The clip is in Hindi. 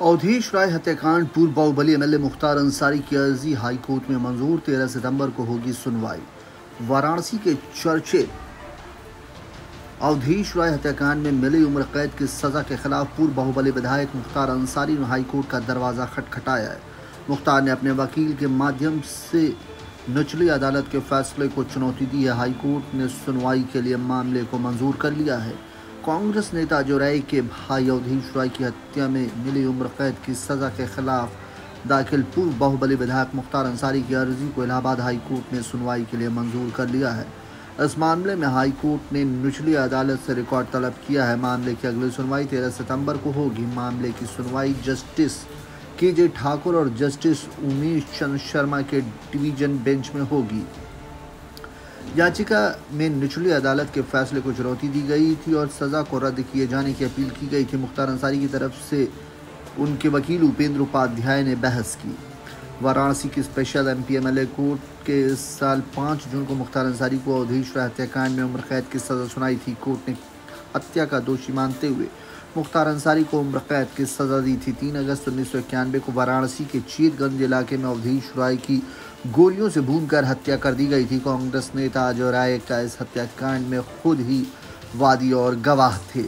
अवधेश राय हत्याकांड, पूर्व बाहुबली एमएलए मुख्तार अंसारी की अर्जी, हाईकोर्ट में मंजूर, तेरह सितंबर को होगी सुनवाई। वाराणसी के चर्चित अवधेश राय हत्याकांड में मिली उम्र कैद की सजा के खिलाफ पूर्व बाहुबली विधायक मुख्तार अंसारी ने हाईकोर्ट का दरवाज़ा खटखटाया है। मुख्तार ने अपने वकील के माध्यम से निचली अदालत के फैसले को चुनौती दी है। हाईकोर्ट ने सुनवाई के लिए मामले को मंजूर कर लिया है। कांग्रेस नेता जो राय के भाई अवधेश राय की हत्या में मिली उम्र कैद की सजा के खिलाफ दाखिल पूर्व बाहुबली विधायक मुख्तार अंसारी की अर्जी को इलाहाबाद हाई कोर्ट ने सुनवाई के लिए मंजूर कर लिया है। इस मामले में हाई कोर्ट ने निचली अदालत से रिकॉर्ड तलब किया है। मामले की अगली सुनवाई तेरह सितंबर को होगी। मामले की सुनवाई जस्टिस के जे ठाकुर और जस्टिस उमेश चंद्र शर्मा के डिवीज़न बेंच में होगी। याचिका में निचली अदालत के फैसले को चुनौती दी गई थी और सज़ा को रद्द किए जाने की अपील की गई थी। मुख्तार अंसारी की तरफ़ से उनके वकील उपेंद्र उपाध्याय ने बहस की। वाराणसी की special M P M L A court के इस साल पाँच जून को मुख्तार अंसारी को अवधेश हत्याकांड में उम्र कैद की सज़ा सुनाई थी। कोर्ट ने हत्या का दोषी मानते हुए मुख्तार अंसारी को उम्र कैद की सज़ा दी थी। तीन अगस्त उन्नीस सौ इक्यानवे को वाराणसी के चीरगंज इलाके में अवधीश राय की गोलियों से भून कर हत्या कर दी गई थी। कांग्रेस नेता अजय राय का इस हत्याकांड में खुद ही वादी और गवाह थे।